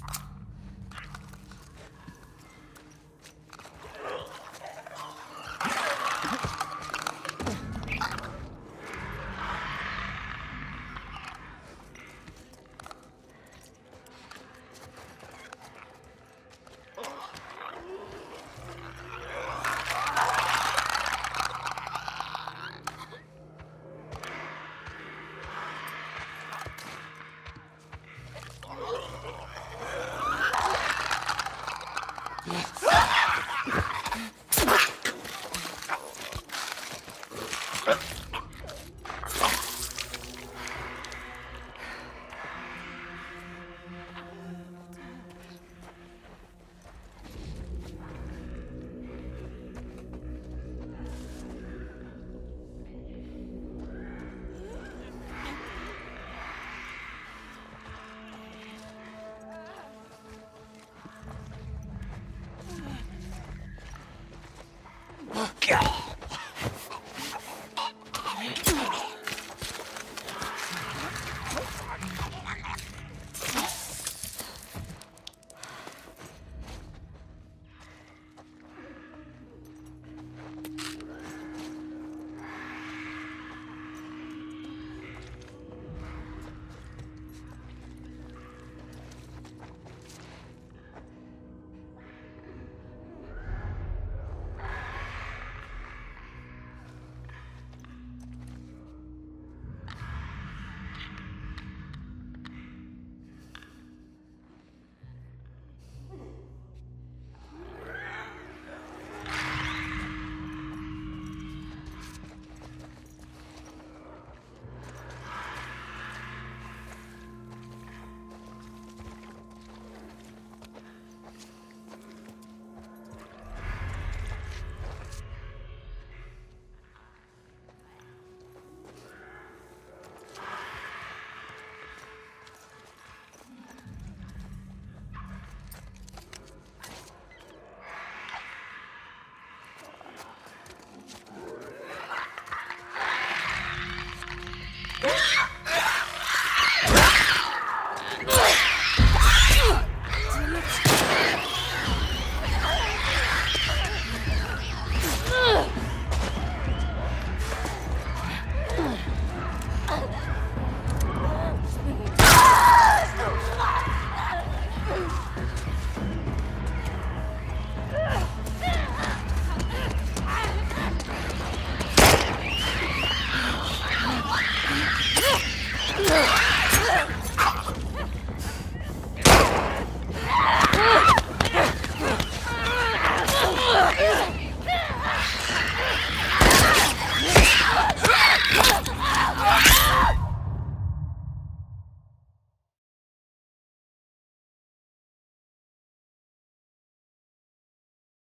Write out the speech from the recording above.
you Yes. No.